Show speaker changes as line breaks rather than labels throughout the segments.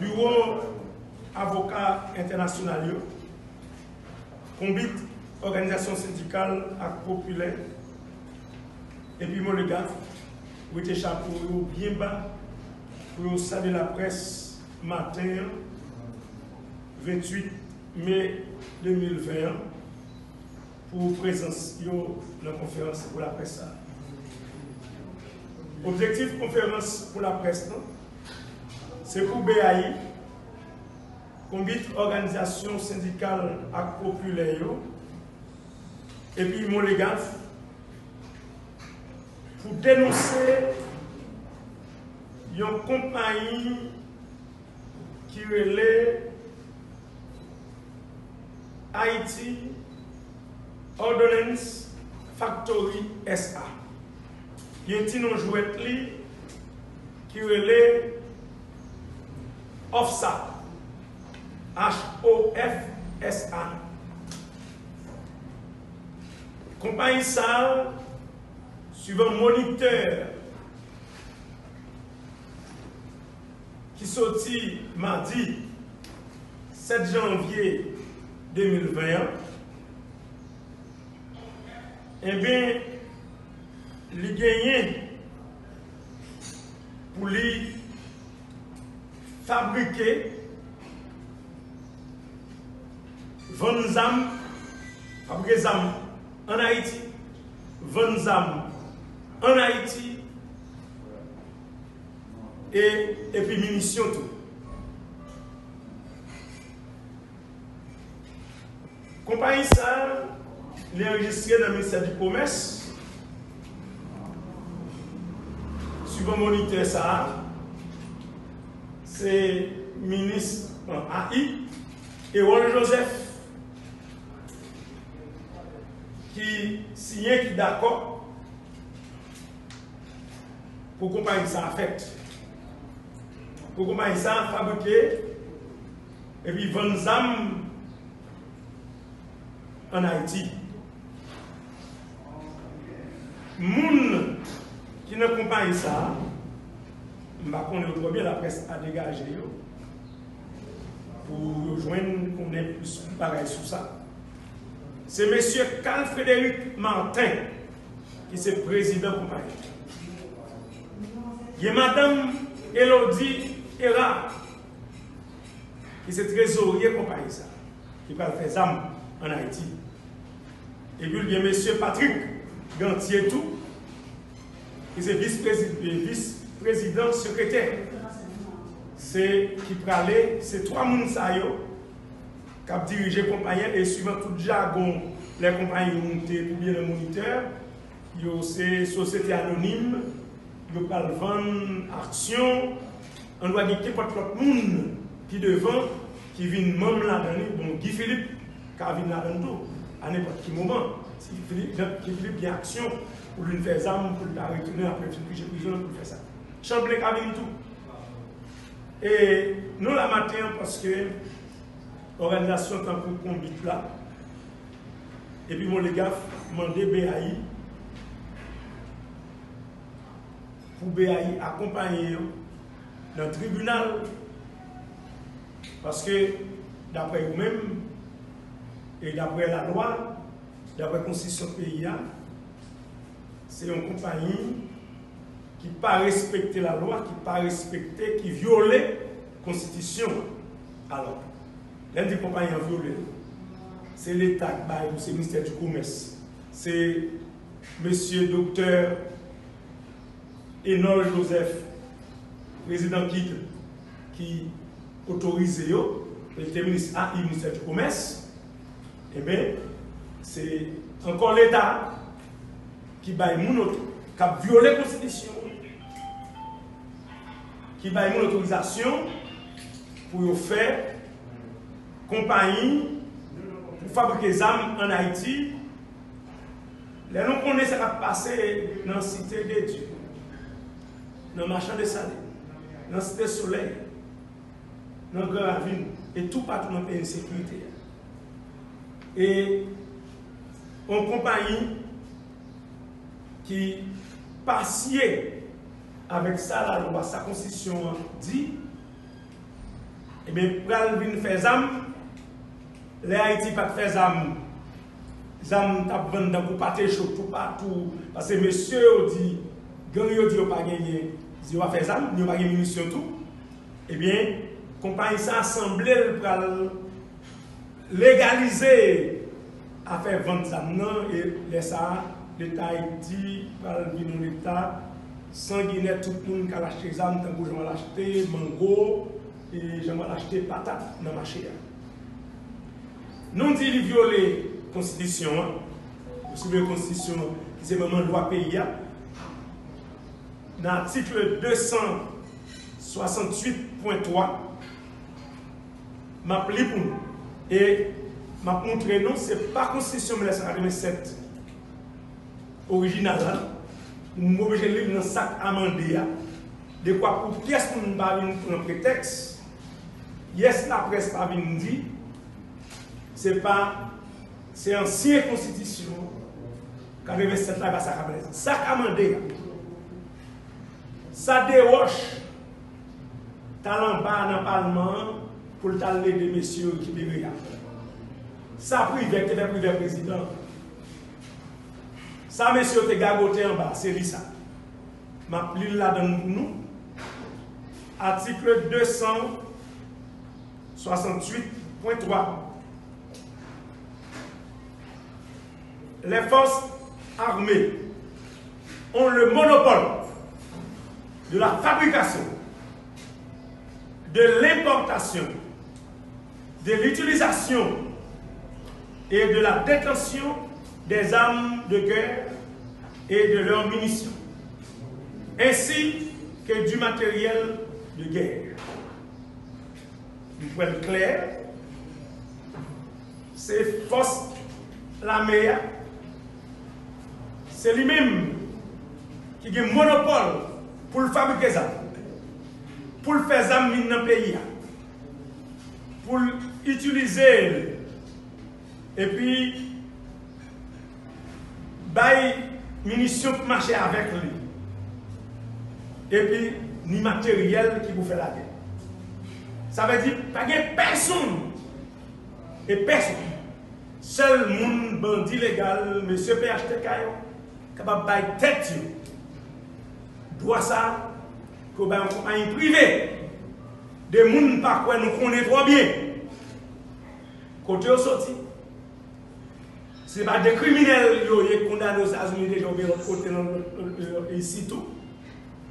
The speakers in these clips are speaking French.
bureau avocat international, combit organisation syndicale et populaire, et puis mon le gars, vous êtes chapeau bien bas pour saluer la presse matin 28 mai 2020 pour présence dans la conférence pour la presse. Objectif conférence pour la presse, c'est pour BAI, combien organisation syndicale et populaire, et puis mon pour dénoncer une compagnie qui relève Haïti Ordnance Factory SA. Il y a un jouet qui relève OFSA. H-O-F-S-A. Compagnie ça, suivant moniteur qui sorti mardi 7 janvier 2021, eh bien, les gagnants pour les fabriquer, vendre zam, fabriquer zam en Haïti, vendre zam en Haïti, et, et puis munitions tout. Compagnie ça, est enregistré dans le ministère du Commerce. Suivant moniteur ça, c'est ministre AI et Ron Joseph qui signe qui d'accord pour compagnie ça fait. Pour compagnie ça fabriquer et puis vendre en Haïti. Moun qui ne comprend ça, je ne bien la presse a dégagé pour joindre qu'on ait plus pareil sur ça. C'est M. Carl Frédéric Martin qui est président compagnie. Il y a Mme Elodie Hera qui est trésorier compagnie qui va faire ZAM en Haïti. Et puis il y a M. Patrick Gantier tout, qui est vice-président secrétaire. C'est qui parlait, c'est trois personnes qui ont dirigé la compagnie et suivant tout le jargon, les compagnies montées pour bien le moniteur, c'est société anonyme, ils parlent vendre action, on doit dire n'importe quel monde qui devant, qui vient même là-dedans, bon, Guy Philippe, qui vient là-dedans, à n'importe quel moment. Si Philippe, Philippe bien action pour lui faire ça, pour la retourner après prison pour faire ça. Chamblé qui tout. Et nous la matin parce que l'organisation est un peu combi là. Et puis mon gars demandé BAI pour BAI accompagner dans le tribunal parce que d'après vous-même et d'après la loi, d'après la constitution pays, c'est une compagnie qui pas respecté la loi, qui pas respecté, qui violait la constitution. Alors, l'un des compagnies a violé, c'est l'État c'est le ministère du Commerce, c'est monsieur docteur Enol Joseph, président qui, qui autorise, le ministre AI, ministère du Commerce, eh bien, c'est encore l'État qui a violé la Constitution, qui a une autorisation pour faire compagnie pour fabriquer des armes en Haïti. Les gens connaissent ce qui passé dans la cité de Dieu, dans le marchand de Salé, dans la cité Soleil, dans le Grand Ravine, et tout partout dans le pays de sécurité. Et en compagnie qui passait avec ça la loi, sa constitution dit, Ebe, pral vin fè zam, le Haiti pat fè zam, zam tap vende dan kou pate chou tout. Patou, pase mesye yo di, gen yo di yo pa genye, zi yo pa fè zam, yo pa genye munisyon tout, ebyen, kompany sa asemble pral legalize a fè vende zam nan, e lesa, l'Etat Haiti pral vin nou l'Etat, sanguinet tout moun ka lachte zam, tankou jman lachte mango, e jman lachte patat nan mache ya. Non di li viole konstitisyon, sou le konstitisyon ki se maman lwa peyi ya, nan artikel 268.3, map li pou nou, e map montre nou, se pa konstitisyon 1947 orijinal la, mou bejen li nan sak amande ya, de kwa pou pyes pou nou ba vin pou nan preteks, yes la pres pa vin di, se pa, se ansye konstitisyon, ka veve set la ba sak amande. Sak amande ya, sa de wosh, talan ba nan palman, pou l talle de ki bebe ya. Sa privek, te ve Sa mesyo te gagote an ba, se li sa. Ma pli la dan nou. Article 268.3 Les forces armées ont le monopole de la fabrication, de l'importation, de l'utilisation et de la détention des armes de guerre et de leurs munitions, ainsi que du matériel de guerre. Du point clair, c'est force la mer, c'est lui-même qui a un monopole pour le fabriquer ça, pour le faire ça dans le pays, pour l'utiliser, et puis bay munisyon pou mache avèk li. Epi, ni materyel ki pou fè la gen. Sa vè di, pa gen person. E person. Sel moun bandi legal, mè se pe achete kayo, kaba bay tèt yo. Dwa sa, kou bay an kompanyi privé. De moun pa kwen nou konè tro bie. Kote yo soti. Se ba de kriminel yo ye kondane yo sa azouni de joun beyon kote nan e sitou,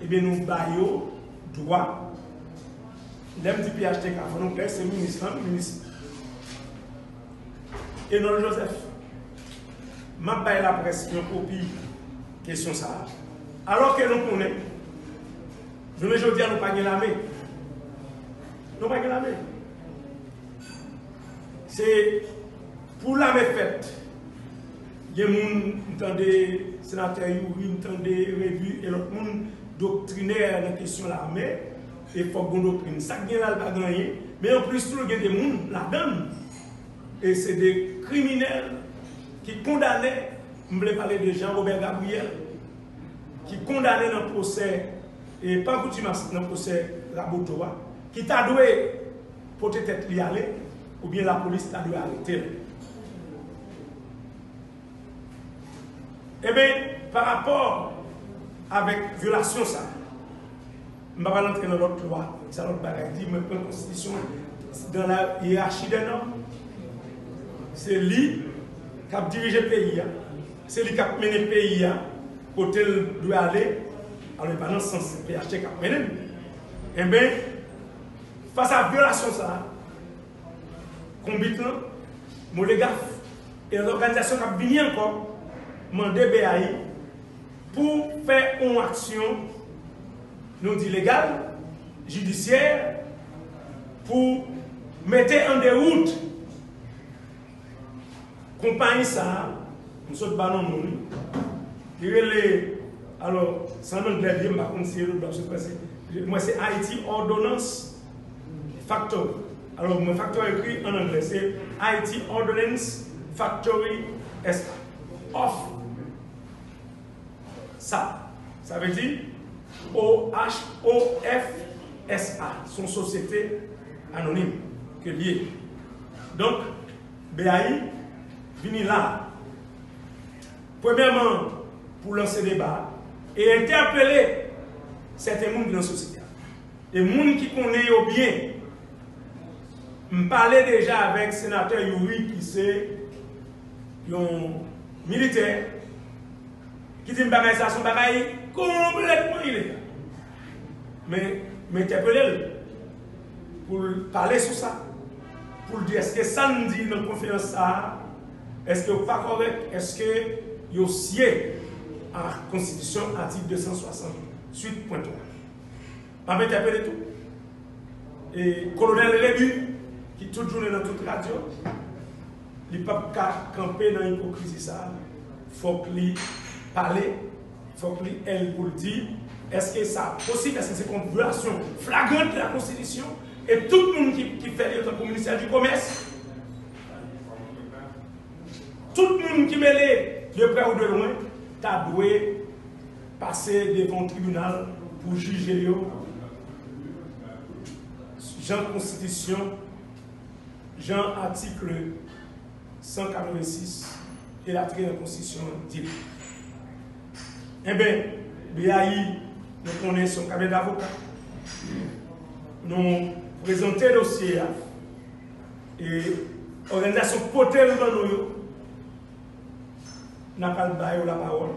ebe nou bayo dwa. Dem di pi achete ka fonon kè, se minis lan, minis. E non Joseph, ma bay la pres yon kopi kesyon sa. Alors ke nou konen, jounen jodi an nou panye la me. Nou panye la me. Se pou la me fèt, gen moun ntande senatè yu, ntande revu, e lòt moun doktrinèr nan kesyon la amè, e fòk bon doktrin. Sak gen lal baganye, men an plus tout gen de moun la dan, e se de kriminèr ki kondane, mble pale de Jean-Robert Gabriel, ki kondane nan posè, e pankouti mas nan posè Rabotowa, ki ta dwe pote tèt li ale, ou bien la polis ta dwe ale tèl. Ebe, par rapport avèk violasyon sa, mba pa lantre nan lot lwa, sa lot bagay di, mwen pen konstitisyon dan la hierarchi den an, se li kap dirije peyi ya, se li kap mene peyi ya, kote l dwe ale, alè pa nan sens peyi achte kap menen. Ebe, fasa violasyon sa, konbit lan, mou le gaf, e an organizasyon kap vini ankon, mande BAI pou fè an aksyon nou di legal, jidisyèr, pou mette an de wout kompanyi sa, msot banon mouni, kire le, alo, sanon glèvye mba konseye nou, mwen se Haiti Ordonance Factory, alo mwen factory ekri an anglè, se Haiti Ordonance Factory Off Sa, sa ve di O-H-O-F-S-A, son sosyete anonyme que lié. Donc, BAI vini là. Premièrement, pour lancer débat et interpeller certains monde dans la société. Les gens qui connaissent bien, je parlais déjà avec le sénateur Yuri qui c'est un militaire qui dit que ça son bagaille complètement illégal. Mais m'interpeller pour parler sur ça, pour dire est-ce que ça nous dans la conférence ça, est-ce que pas correct, est-ce que vous sied à la Constitution article 268.3. Pas m'interpeller tout. Et colonel Lébu, qui toute journée dans toute radio, il ne peut pas camper dans l'hypocrisie ça. Il faut qu'il parle, il faut qu'il elle vous le dise. Est-ce que ça possible Est-ce que c'est une violation flagrante de la Constitution? Et tout le monde qui, fait le ministère du Commerce, tout le monde qui mêlé de près ou de loin, tu dû passer devant le tribunal pour juger Jean Constitution, Jean article 186 et la Constitution dit. Eh bien, BAI, nous connaissons son cabinet d'avocat. Nous présentons le dossier et l'organisation potel dans nous n'a pas de la parole.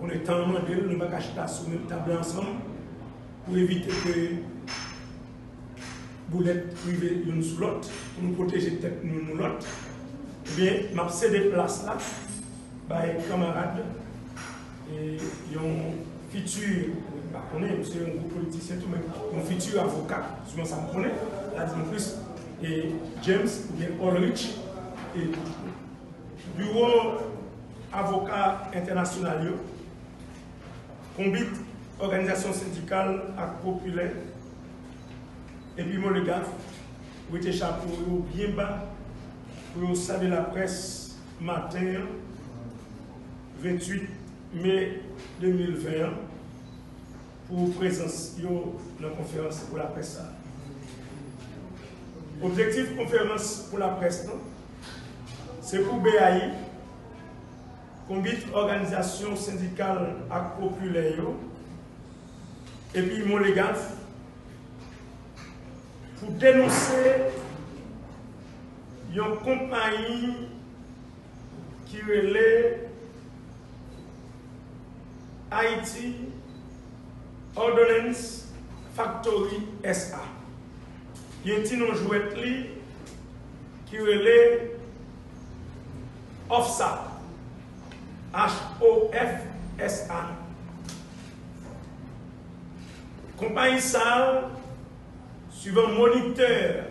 On est en demandé, nous ne pas cacher sur une table ensemble pour éviter que boulette privée une sous l'autre, pour nous protéger tête nous, l'autre. Eh bien, je cédé place là, par les camarades, et ils ont futur, je connais, monsieur un groupe politicien tout même, mon futur avocat, souvent ça me connaît, là, plus, et James, ou bien Ulrich, et bureau avocat international, combit organisation syndicale et populaire, et puis moi le vous êtes chapeau bien bas, pour saluer la presse matin, 28 mai 2020, pour présence dans la conférence pour la presse. Objectif conférence pour la presse, c'est pour BAI, combien organisation syndicale et populaire, et puis mon pour dénoncer une compagnie qui relève Haïti Ordonance Factory SA. Il y a un jouet qui relève OFSA. H-O-F-S-A. Compagnie ça, suivant moniteur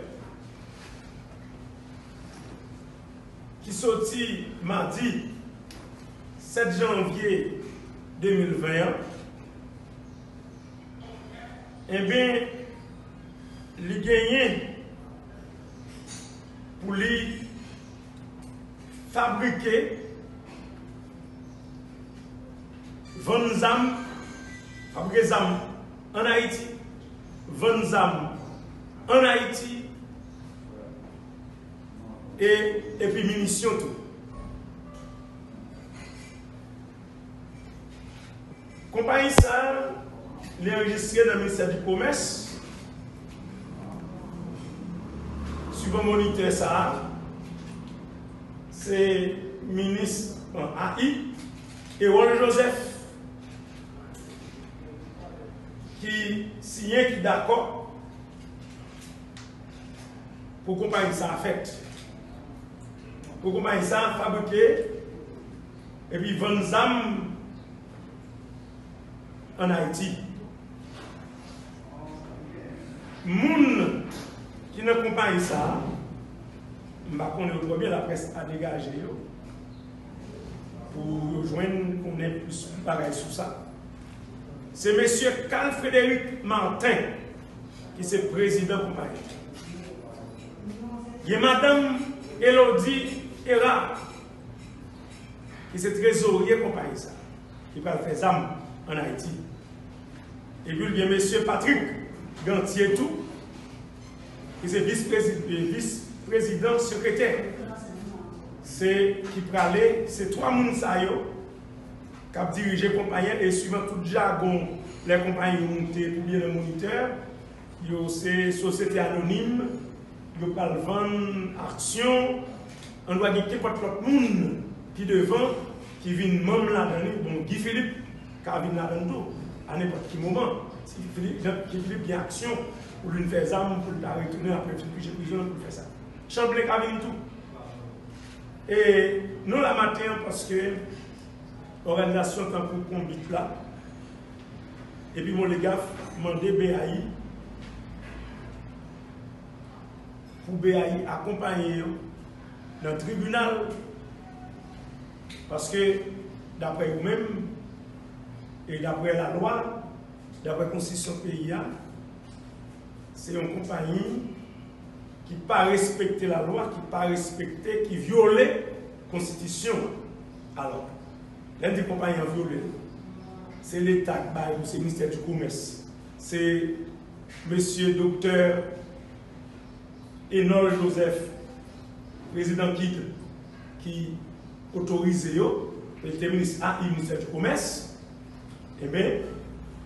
qui sorti mardi 7 janvier 2021, eh bien, il gagné pour lui fabriquer vendre zam, fabriquer zam en Haïti, vendre zam en Haïti, et, et puis munitions tout. Compagnie ça, est enregistré dans le ministère du Commerce, suivant moniteur ça, c'est ministre AI et Ron Joseph qui signe qui d'accord pour compagnie ça fait. Pour compagnie ça fabriquer et puis vendre en Haïti. Moun qui ne compagnie ça, je ne bien la presse à dégager pour rejoindre qu'on ait plus pareil sur ça c'est M. Carl Frédéric Martin qui est président compagnie. Il y a Mme Elodie Hera qui est trésorier compagnie ça, qui va faire ZAM en Haïti. Et puis il y a M. Patrick Gantier tout qui est vice-président secrétaire. C'est qui pralait, c'est trois personnes qui ont dirigé compagnie et suivant tout jargon, les compagnies ont publié le moniteur. C'est société anonyme, ils parlent vendre action. On doit dire n'importe l'autre monde qui devant, qui vient même là-dedans, bon, Guy Philippe, qui vient là-dedans, à n'importe quel moment. Si Philippe, Philippe bien action pour lui faire ça, pour la retourner après que j'ai prison pour faire ça. Chamblé vient tout. Et nous, la matin, parce que l'organisation est peu conduite là, et puis mon gars demandé BAI pour BAI accompagner dans le tribunal. Parce que d'après vous-même, et d'après la loi, d'après la constitution pays, c'est une compagnie qui n'a pas respecté la loi, qui n'a pas respecté, qui violait la constitution. Alors, l'un des compagnies a violé, c'est l'État, c'est le ministère du Commerce, c'est monsieur docteur Enol Joseph, président Kik, qui autorise, il était ministre ministère du Commerce, eh bien,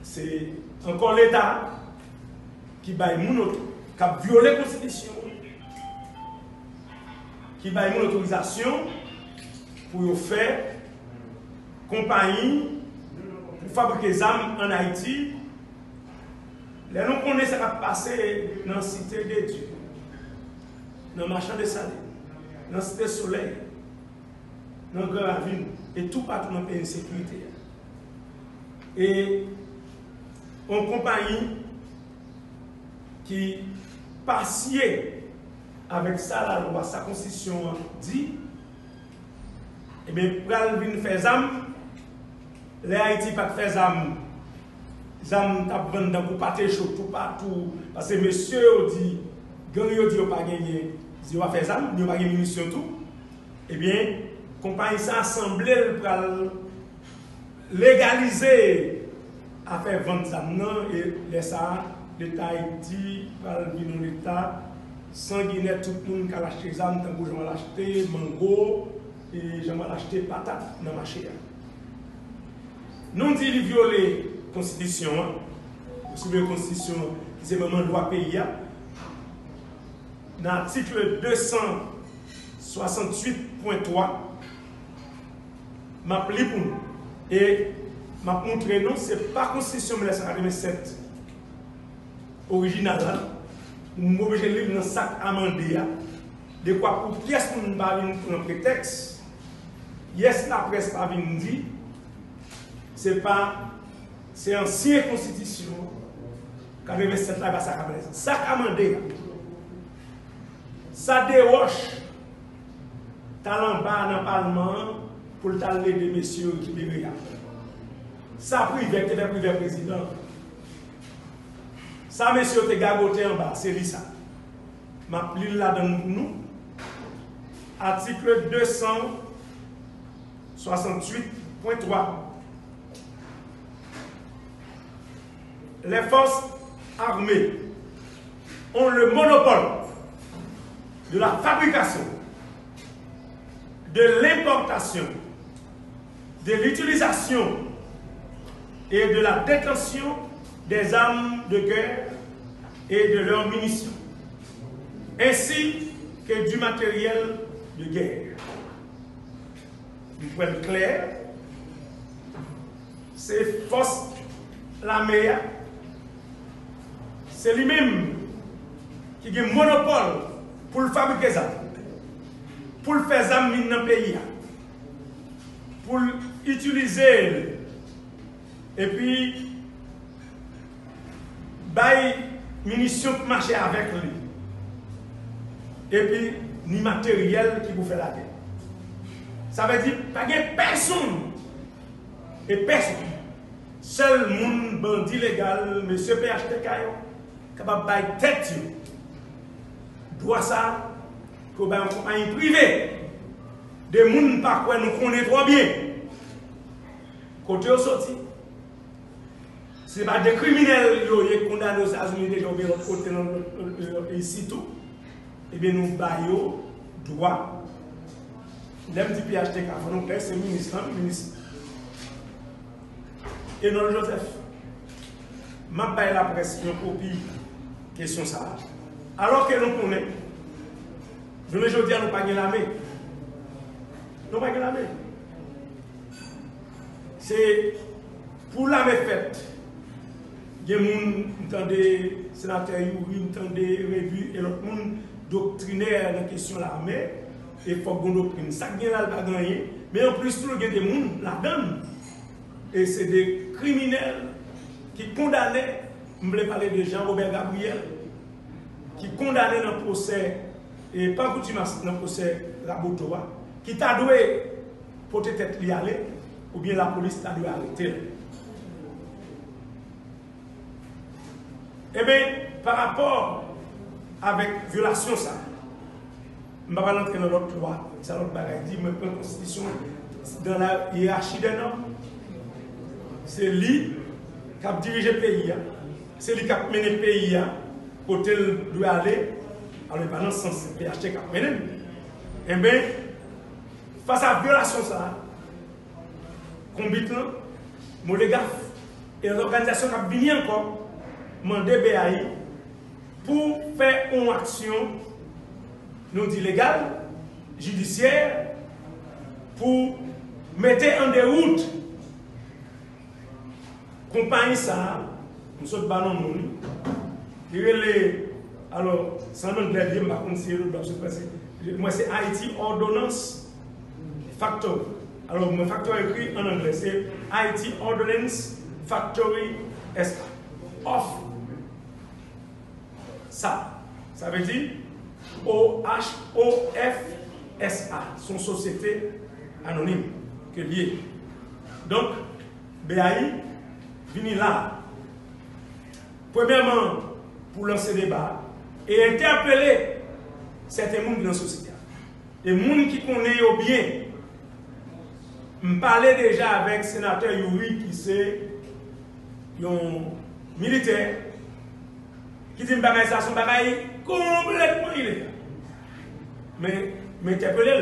c'est encore l'État qui a violé la Constitution, qui a une autorisation pour faire compagnie pour fabriquer des armes en Haïti. Les nous connaissons ce qui a passé dans la cité de Dieu, dans le marchand de Salé, dans la cité Soleil, dans le Grand Ravine, et tout partout dans le pays de sécurité. Et une compagnie qui passait avec ça la loi, sa constitution dit, et eh bien, pour venir faire zam, les Haïti pas faire zam, zam tap vendre dans pour pâté chaud tout partout, parce que monsieur dit, gang yo dit pas gagné, si va faire zam, il pas gagné munitions tout, et eh bien, compagnie ça assemblée pour légaliser à faire vendre zam non, et les ça, l'État Haïti, pour l'État, sanguinaire, tout le monde qui a acheté des armes, tant que j'en acheté mango, et j'en acheté patate dans le marché. Nous disons violer la Constitution, vous la Constitution, c'est vraiment loi pays. Dans l'article 268.3, m'a pour nous. Et m'a montré non, ce n'est pas la Constitution 1987 originale suis obligé de lire dans sac amendé, de quoi pour pièce pour nous pour un prétexte, yes, la presse pas venir dit, c'est pas, c'est ancienne constitution, 87 là, sac amendé. Sac amendé, ça déroche, talent bas dans le Parlement pour t'aller de messieurs qui Ça privé, qui fait privé président. Ça, monsieur, te gagoté en bas, c'est ça. Ma pli là dans nous. Article 268.3. Les forces armées ont le monopole de la fabrication, de l'importation, de l'utilisation et de la détention des armes de guerre et de leurs munitions, ainsi que du matériel de guerre. Du point clair, c'est force l'armée, c'est lui-même qui a un monopole pour le fabriquer ça, pour le faire ça dans le pays, pour l'utiliser, et puis bail munitions pour marcher avec lui. Et puis, ni matériel qui vous fait la guerre. Ça veut dire, pas de personne. Et personne. Seul monde bandit légal, monsieur PHTK, capable bailler tête, doit ça pour une compagnie privée. Des gens par quoi nous connaissons trop bien. Côté au sorti. Se ba de kriminel yo ye kondane os azunide yo be lot kote nan isi tou, ebe nou bayo dwa. Lem di PHTK, fanon kè se ministran, ministran. E non Joseph, map baye la pres yon kopi kesyon sa. Alors ke nou konen, jounen jodi an nou pa gen la me. Nou pa gen la me. Se pou la me fet, gen moun ntande senatè yu, ntande revu, e lot moun doktrinè la kesyon la me, e fok goun doktrin. Sak gen la bagan ye, me an plus tout gen de moun la dan. E se de kriminel ki kondane, mble pale de Jean-Robert Gabriel, ki kondane nan posè, e pa kouti mas nan posè Raboutoua, ki ta dwe pote tet li ale, ou bien la polis ta dwe alete. Ebe, par rapport avek violasyon sa, mba pa lantre nan lòk lwa, sa lòk bagay di, mwen pren konstitisyon dan la hierarchi den nan, Se li kap dirije peyi ya, se li kap mene peyi ya, kote l dwe ale, alo e banan sans PHT kap menen. E ben, fasa violasyon sa, konbit lan, mou le gaf, e l organizasyon kap bini ankon, mande BAI, pou fe on aksyon, nou di legal, judisyer, pou mette an de wout, Kompanyi sa, msot banon mouni, dire le, alo, sanon gredye mba konsiye lout bapse prese, mwen se IT Ordonance Factory. Alo, mwen factory ekri an angle, se IT Ordonance Factory S.A. Off. Sa. Sa ve di O-H-O-F-S-A. Son sosyete anonim ke liye. Donk, B.A.I. vini la, premièman, pou lanse debat, e interpele sete moun ki nan sosika. E moun ki konen yo bien, m pale deja avek senatèr Youi ki se yon militer, ki di m bagay sa son bagay kompletman ilè. Men interpele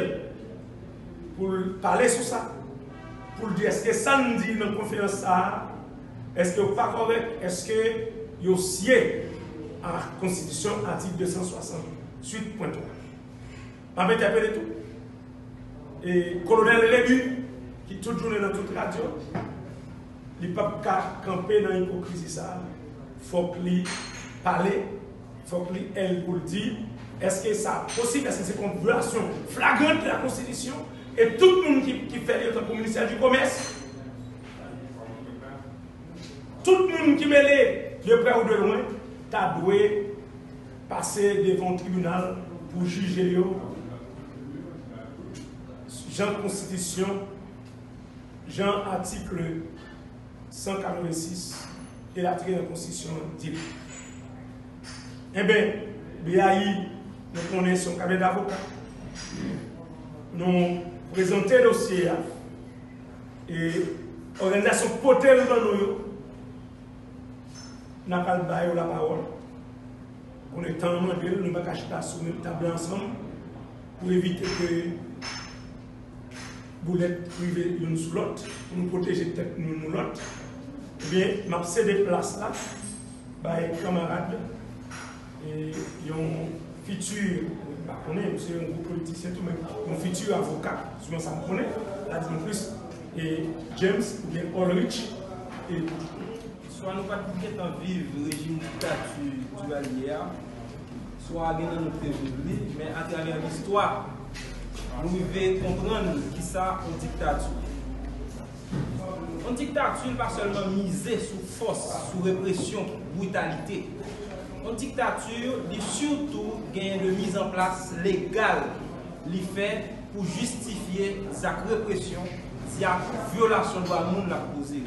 pou pale sou sa, pou di eske san di nan konfiyans sa, Est-ce que pas correct? Est-ce que vous siez à la Constitution article 260 suite point 3? Pas m'interpeller tout. Et colonel Lébu, qui tout journée dans toute radio, il ne peut pas camper dans l'hypocrisie. Il faut qu'il parle, il faut qu'il elle vous le dise. Est-ce que ça possible? Est-ce que c'est une violation flagrante de la Constitution? Et tout le monde qui, qui fait le ministère du Commerce? Tout moun ki me le de pre ou de loin, ta dwe pase devon tribunal pou juje yo jan konstitisyon, jan artikel 146 e la de konstitisyon di. Ebe, bi a yi nou konen son kabe d'avokat, nou prezante dosye ya, e organizasyon potel dan nou yo, n'a pas le la parole. On est en train de nous sur une table ensemble pour éviter que boulette privée une sous l'autre, pour nous protéger tête nous nous l'autre. Eh bien, m'a cédé place là, par camarades et un futur, je connais, c'est un groupe politicien tout même, un futur avocat, souvent ça me connaît, là, plus, et James, ou bien Ulrich, et
soit nous pas tout en vivre le régime dictature du allié, soit à république, mais à travers l'histoire, nous devons comprendre qui ça une dictature. Une dictature pas seulement misée sous force, sous répression, brutalité. Une dictature, dit surtout gagne de mise en place légale, pour justifier sa répression, sa violation de la la poser.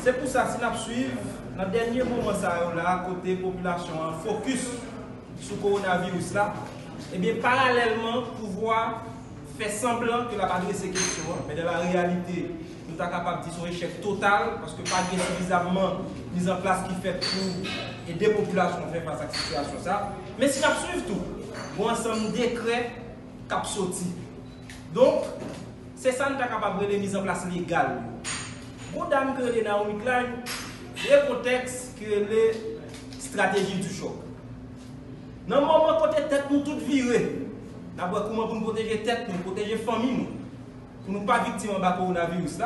Se pou sa, si nap suiv, nan denye mouman sa yo la, kote populasyon an fokus sou koronavirus la, ebyen paralelman pou vwa fe semblan ke la padre se kesyon, men de la realite, nou ta capable de dire son échec total parce que pas suffisamment mise en place qui fait pour aider la population faire face à cette situation. Ça. Mais si nous suivons tout, bon ensemble de décrets qui sorti. Donc, c'est ça nous sommes capables de mise en place légale. Bon dame que les Naomi Klein, le contexte que les stratégies du choc. Dans le moment tête nous toutes virées, d'abord comment pour nous protéger tête, nous protéger famille, pour ne pas victimes de coronavirus.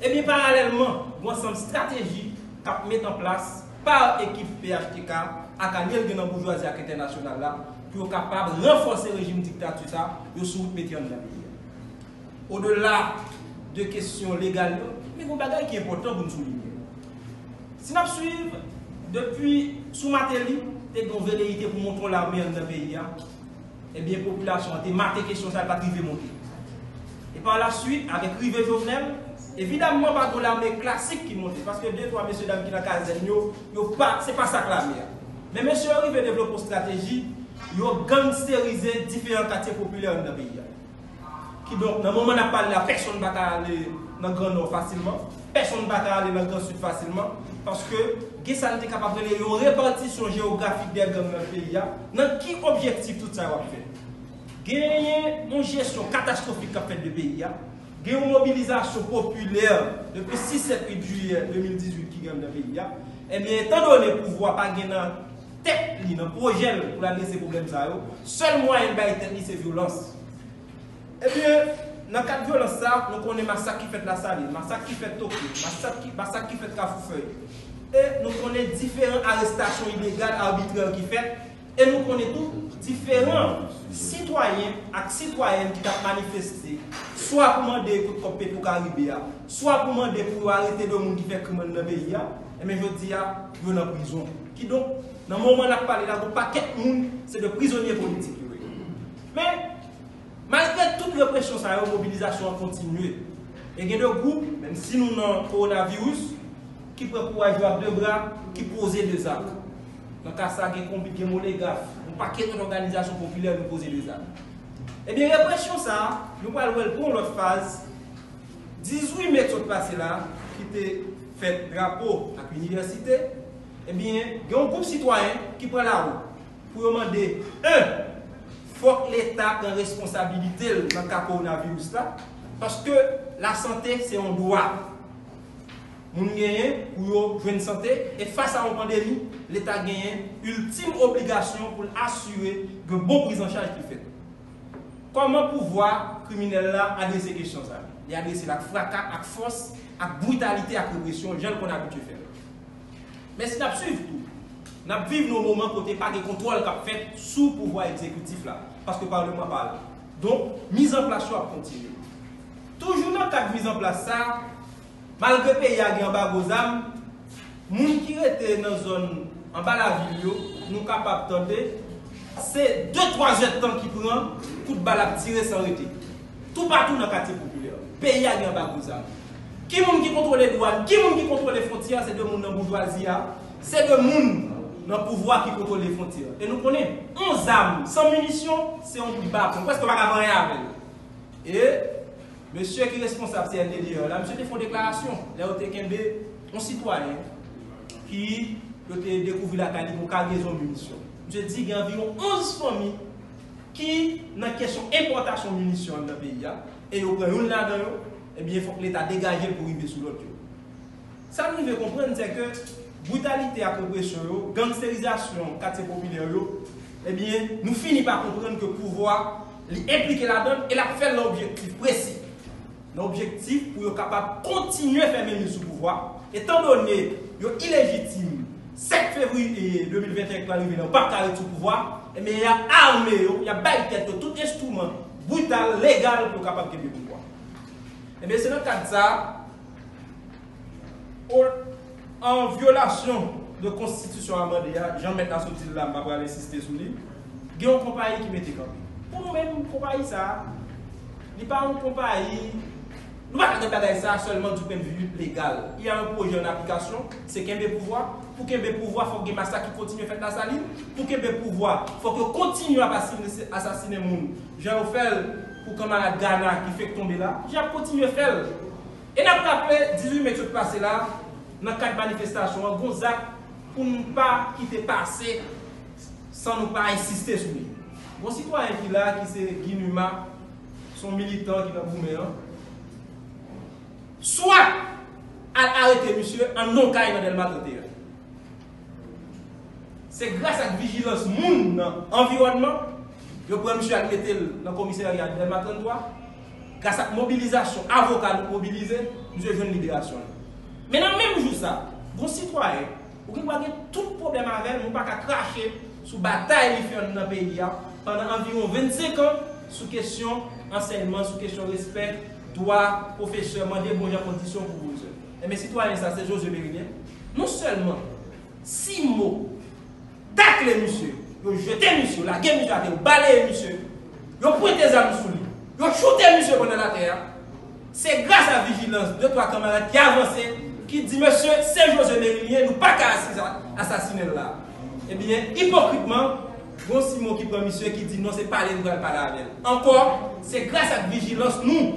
Et bien parallèlement, il y a une stratégie qui en place par l'équipe PHTK à Daniel de la pour être capable de renforcer le régime dictature ça, de sous mettre en Au-delà de questions légales, mais il y qui est important pour nous souligner. Si nous suivons depuis sous et une velléité pour montrer l'armée dans le pays, hein. eh bien, la population a été marquée question ça, pas monter. Et par la suite, avec Rive Jovenel, évidemment, pas de l'armée classique qui monte. Parce que deux, trois messieurs, dames qui dans la caserne, ce n'est pas ça que l'armée. Mais monsieur arrive à développer une stratégie, ils ont gangsterisé différents quartiers populaires dans le pays. Qui donc, dans le moment où on parle, personne ne va aller dans le Grand Nord facilement, personne ne va aller dans le Grand Sud facilement, parce que De une répartition géographique des gangs dans le pays. Dans quel objectif tout faire? Gagner une gestion catastrophique qu'a fait le pays. Gagner une mobilisation populaire depuis 6-7 juillet 2018 qui gagne dans le pays. Eh bien, étant donné le pouvoir pas gagner dans tête, dans le projet pour la laisser problème, ça, seul moyen de tête, c'est violence. Eh bien, dans le cas de violence, nous connaissons massacre qui fait la saline, massacre qui fait Tokyo, massacre qui fait Cafoufeuille. Et nous connaissons différentes arrestations illégales, arbitraires qui fait. Et nous connaissons tous différents citoyens et citoyennes qui ont manifesté, soit pour demander pour pour Caribé, soit pour demander pour arrêter le monde qui fait crime dans le pays. Et bien je dis, ils sont en prison. Qui donc, dans le moment où on là, un paquet de monde, c'est de prisonniers politiques. Mais, malgré toute répression, ça a mobilisation continue. Et il y a des groupes, même si nous avons un coronavirus, qui prend courage à deux bras, qui pose des actes. Dans le cas ça, il y a compliqué. Un paquet d'organisations populaires nous poser des actes. Eh bien, répression ça, nous allons pour l'autre phase. 18 mai qui passé là, qui était fait drapeau à l'université, eh bien, il y a un groupe citoyen qui prend la route pour demander, un, faut que l'État ait responsabilité dans le cas coronavirus là, parce que la santé, c'est un droit moun gagné pour jouer une santé et face à une pandémie, l'État a une ultime obligation pour assurer que bon prise en charge qui fait. Comment pouvoir criminel là adresser ces questions ça? Il adresser la fracas, avec force, avec brutalité, avec répression, gens qu'on a habitué faire. Mais si nous suivons tout, nous vivons nos moments côté pas de contrôle qu'a fait sous pouvoir exécutif là, parce que le Parlement parle. Donc, mise en place soit continue. Toujours dans le Malgré le pays en bas les âmes, les gens qui étaient dans la zone en bas de la ville, nous sommes capables de c'est 2-3 heures de temps qui prend pour balle tirer sans arrêter. Tout partout dans le quartier populaire. Le pays en bas les âmes. Qui est qui contrôle les douanes, qui est qui contrôle les frontières, c'est de monde dans la bourgeoisie. C'est de monde dans le pouvoir qui contrôle les frontières. Et nous connaissons 11 armes sans munitions, c'est un plus bas. Pourquoi est-ce qu'on va avoir rien avec Et Monsieur qui est responsable, c'est LDDE. Là, monsieur fait une déclaration. Là, a un citoyen qui a découvert la qualité de cargaison de munitions. Monsieur dit qu'il y a environ 11 familles qui, dans la question d'importation de munitions dans le pays, et ils prennent une là-dedans, eh bien, il faut que l'État dégage pour arriver sur l'autre. Ça, nous devons comprendre, c'est que brutalité à compression, gangstérisation, quartier populaire, eh bien, nous finissons par comprendre que le pouvoir impliqué là-dedans et la fait l'objectif précis l'objectif pour être capable de continuer à faire mener sous pouvoir, étant donné qu'il illégitime 7 février 2021 qui arrive dans pas carré sous pouvoir, mais il y a armé, il y a tête tout instrument brutal, légal pour capable de pouvoir. Et bien c'est dans le cas de ça, en violation de la constitution amendée, Jean-Mette a sorti là, je vais insister sur lui, il y a une compagnie qui mettait campé. Pour nous-mêmes, compagnie ça, il n'y a pas une compagnie nous ne pouvons pas ça seulement du point de vue légal. Il y a un projet en application, c'est qu'il y ait pouvoir. Pour qu'il y ait pouvoir, il faut que les massacres continuent à faire la saline. Pour qu'il y ait pouvoir, il faut que continue à assassiner les gens. J'ai fait pour camarade Ghana qui fait tomber là. J'ai continué à faire. E nan praple, 18 mèk se pase la, nan kat manifestasyon, an gonzak pou nou pa kite pase san nou pa insiste sou li. Bon sitwa en ki la, ki se Ginuma, son militant ki nan pou mè an, Soit al arrete monsye an non ka yon del matrote yon. Se grase ak vigilans moun nan environnement, yo pou monsye ak mette nan komiseryan del matrote yon, grase ak mobilizasyon, avokat nou mobilize, monsye joun liberasyon. Menan menm jou sa, goun sitwaye, ou ki wage tout problem avèl, moun pa ka krashe sou batay li fyon nan peyi ya, pandan anviron 25 an, sou kesyon enseyman, sou kesyon respet, doit professeur des bonnes conditions pour vous. Et mes citoyens, ça c'est José Méridien. Non seulement six mots, tacle monsieur, vous jetez monsieur, la guerre monsieur, vous balayez monsieur, vous pointez des armes sous lui, vous shootez monsieur pendant la terre. C'est grâce à la vigilance de trois camarades qui avancent, qui dit monsieur, c'est José Méridien, nous pas assassiner là. Eh bien, hypocritement, bon Simon qui prend monsieur qui dit non, c'est pas les nouvelles parler Encore, c'est grâce à la vigilance, nous,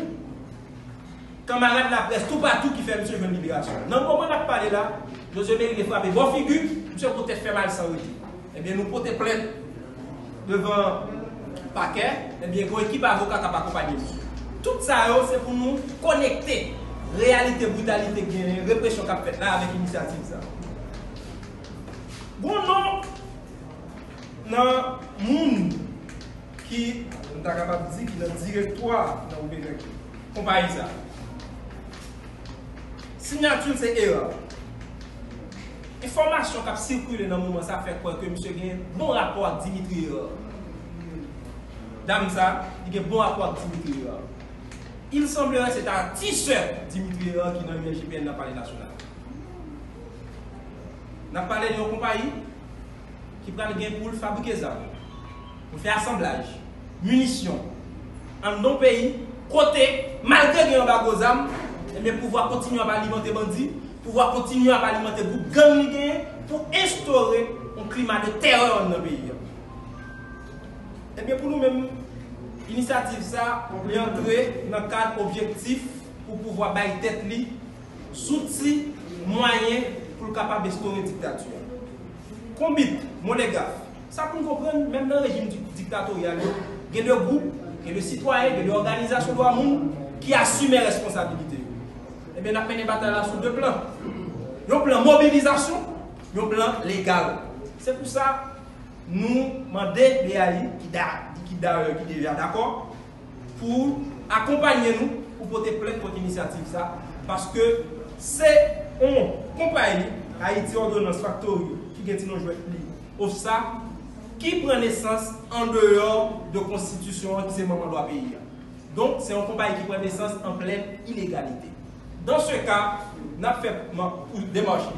camarade la presse, tout partout qui fait monsieur une libération. Dans le moment où on parlé là, José Méry frappé bon figure, monsieur peut-être fait mal sans. Eh bien, nous portons plainte devant le paquet, eh bien, une équipe avocat qui accompagné Tout ça, c'est pour nous connecter réalité, brutalité, répression qu'a fait là avec l'initiative. Bon, non, dans le qui, on est capable de dire, qui est le directoire dans le ça. Signature, c'est erreur. Information qui a circulé dans le moment, ça fait quoi que M. Gain bon rapport avec Dimitri Erreur. Dame ça, il a bon rapport avec Dimitri Erreur. Il semblerait que c'est un t-shirt Dimitri Erreur qui est dans l'UNGPN dans le palais national. On a parlé d'une compagnie qui prend le gain pour fabriquer ça, pour faire assemblage, munitions, en nos pays, côté, malgré qu'il y a un mais pouvoir continuer à alimenter bandits, pouvoir continuer à alimenter groupe gang pour instaurer un climat de terreur dans le pays. Eh bien pour nous-mêmes, l'initiative ça, est entrer dans le cadre objectif pour pouvoir bailler tête li, outils, moyens pour capable d'instaurer une dictature. Combien, mon gars, ça pour comprendre, même dans le régime dictatorial, il y a des groupes, il y a des citoyens, il y a des organisations qui assument les responsabilités eh bien, on a mené bataille là sur deux plans. Un plan mobilisation, un plan légal. C'est pour ça nous demandons BAI qui qui d'accord? Pour accompagner nous pour porter plainte contre l'initiative ça parce que c'est une compagnie Haïti Ordonnance Factory qui est joué au ça qui prend naissance en dehors de la constitution qui c'est moment de pays. Donc c'est une compagnie qui prend naissance en pleine illégalité. Dans ce cas, on a fait démarche